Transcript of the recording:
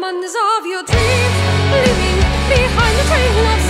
diamonds of your dreams, leaving behind the train of.